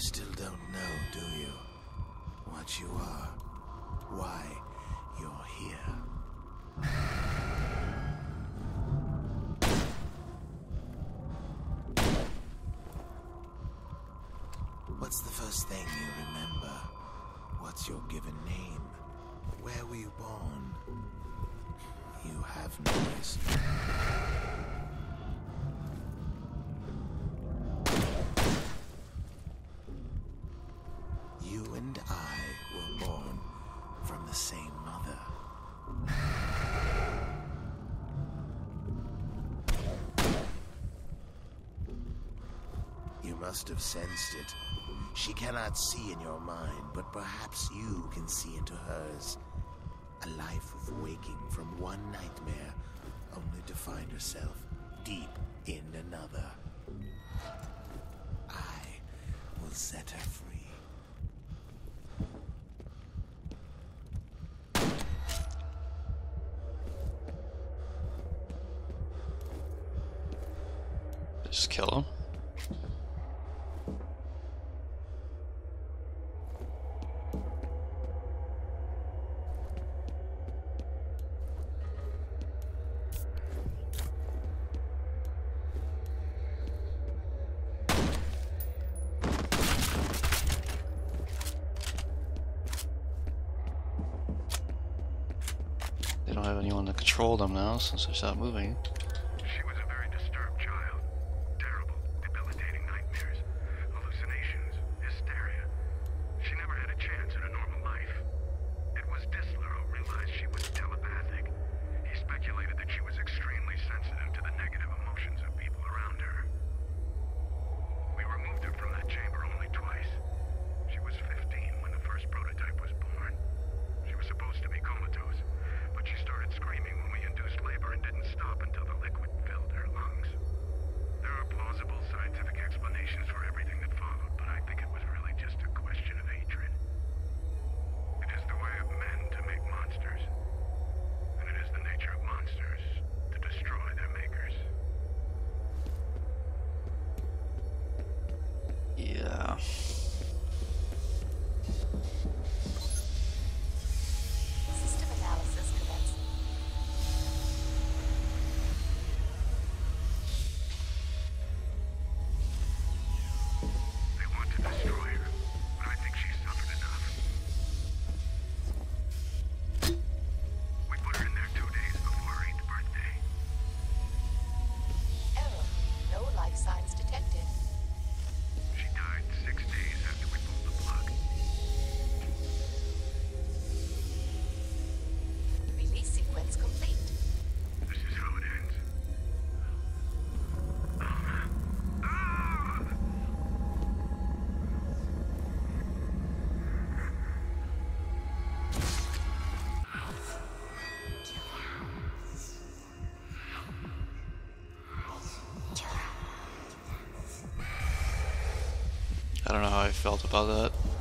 still don't know, do you? What you are. Why you're here. What's the first thing you remember? What's your given name? Where were you born? You have no history. Must have sensed it. She cannot see in your mind, but perhaps you can see into hers. A life of waking from one nightmare, only to find herself deep in another. I will set her free. Just kill him. Don't have anyone to control them now since they stopped moving. Bye. I don't know how I felt about that.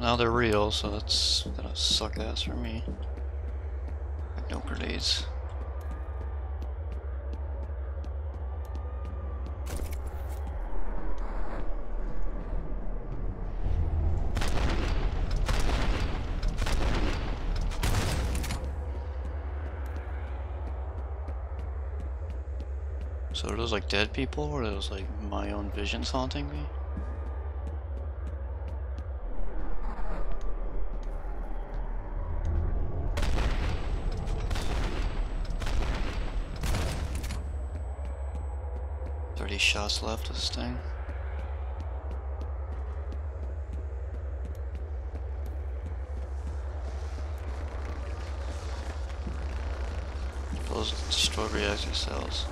Now they're real, so that's gonna suck ass for me. No grenades. So are those like dead people, or are those like my own visions haunting me? Eight shots left of this thing. Those destroyed reactor cells.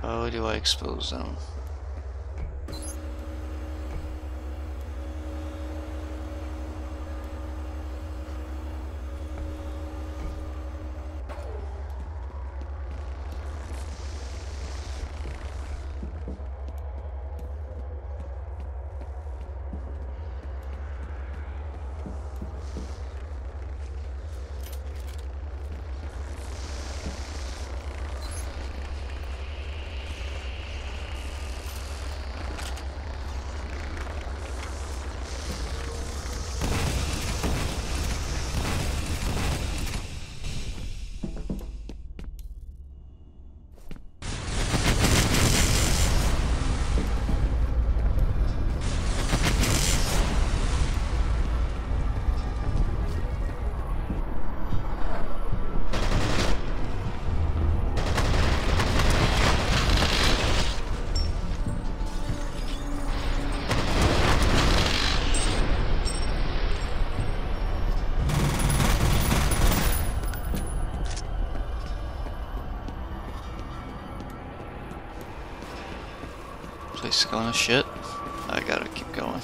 How do I expose them? Going to shit. I gotta keep going.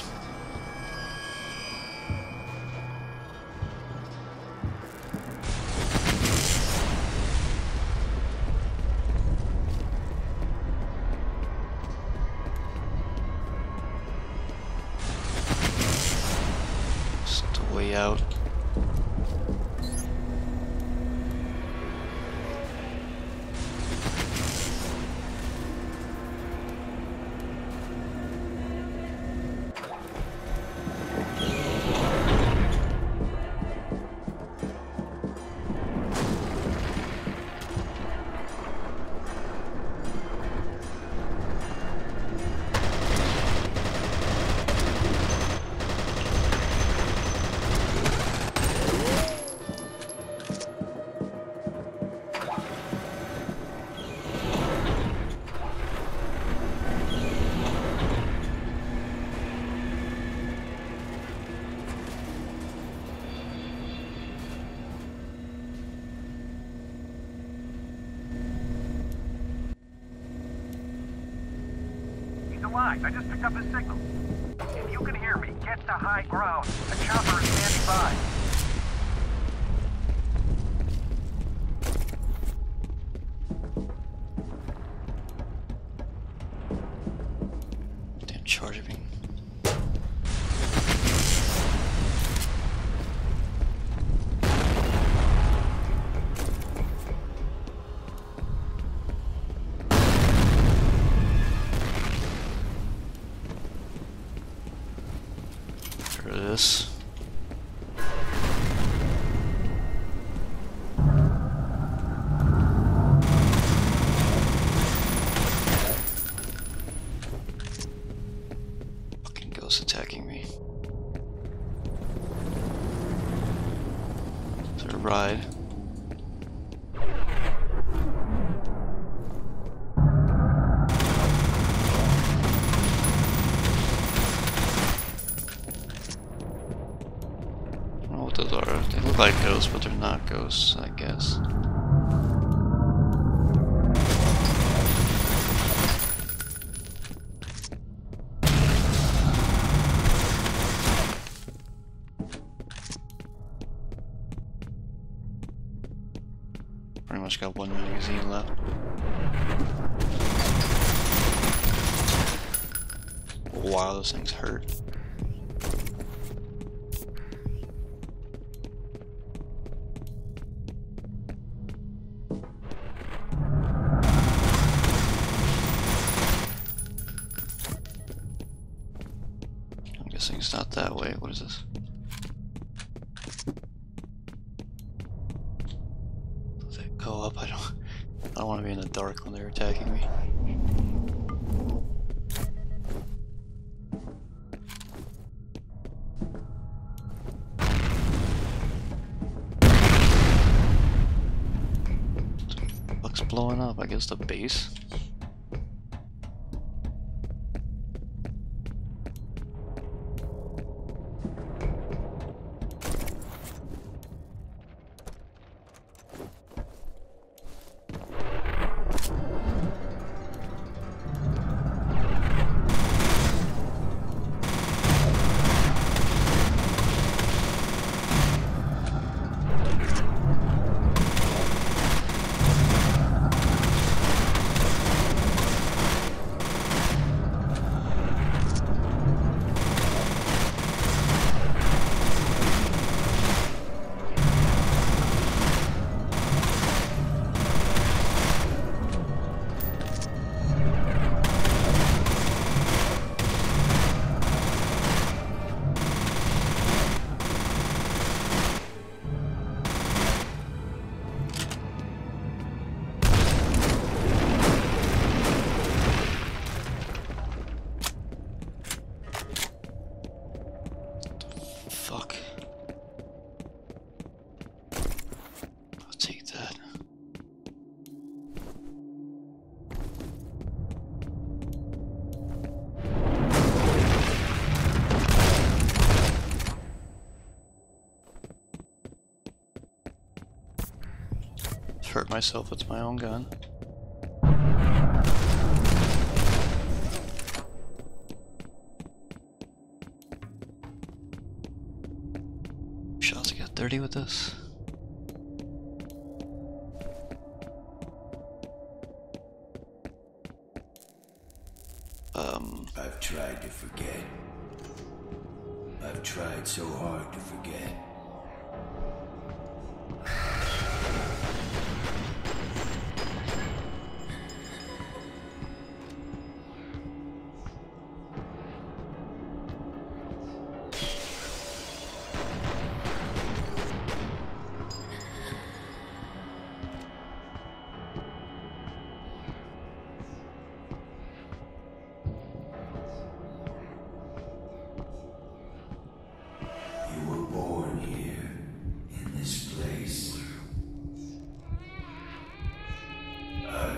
Just the way out. Alive. I just picked up his signal. If you can hear me, get to high ground. A chopper is standing by. Those are. They look like ghosts, but they're not ghosts, I guess. it's not that way. What is this? Does go up? I don't. I don't want to be in the dark when they're attacking me. Looks blowing up? I guess the base. Hurt myself with my own gun. Shots get 30 with this.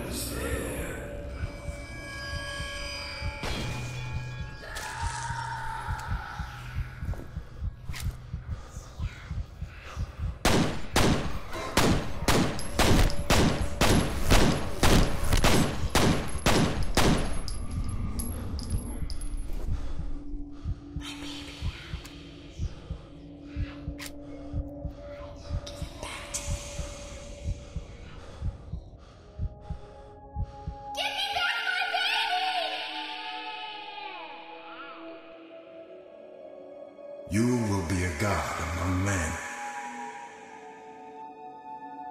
I was there. God among men.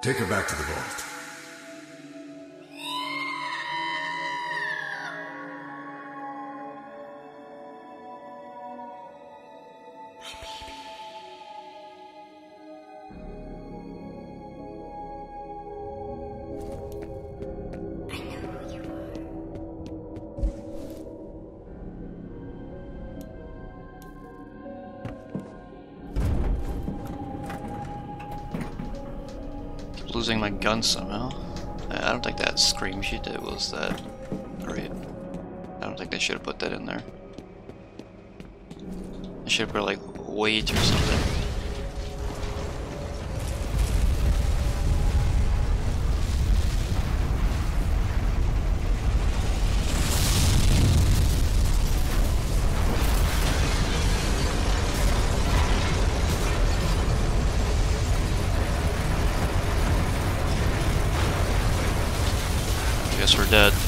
Take her back to the vault. Losing my gun somehow. I I don't think that scream she did was that great. I don't think they should have put that in there. They should have put like weight or something. Dead.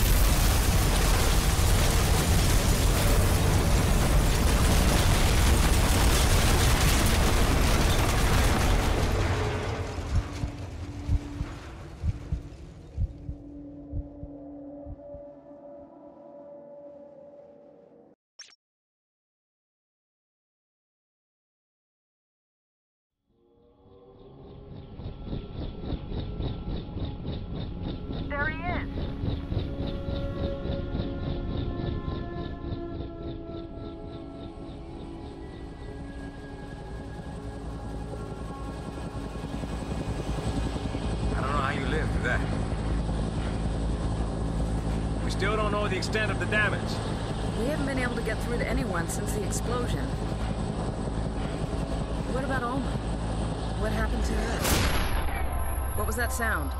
Know the extent of the damage. We haven't been able to get through to anyone since the explosion. What about Alma? What happened to her? What was that sound?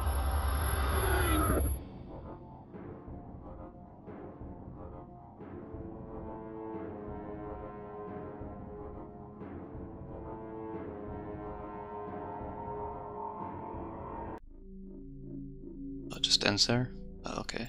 It just ends there? Oh, okay.